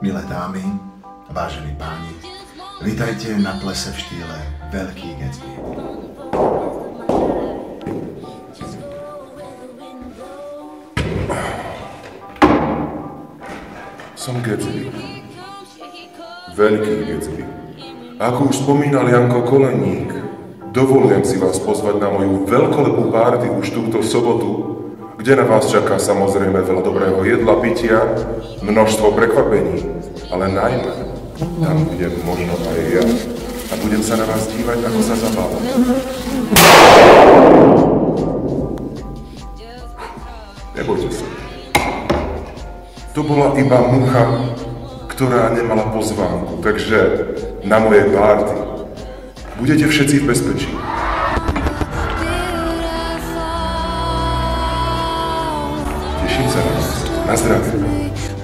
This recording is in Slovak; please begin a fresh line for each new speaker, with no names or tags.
milé dámy, vážení páni, vítajte na plese v štýle Veľký Gatsby.
Som Gatsby. Veľký Gatsby. Ako už spomínal Janko Koleník, dovolujem si vás pozvať na moju veľkolepú párty už túto sobotu, kde na vás čaká samozrejme veľa dobrého jedla, pitia, množstvo prekvapení, ale najmä tam budem možno aj ja a budem sa na vás dívať, ako sa zabávam. Nebojte sa. To bola iba mucha, ktorá nemala pozvánku, takže na mojej párty budete všetci v bezpečí. Teším sa na vás. Na zdravie.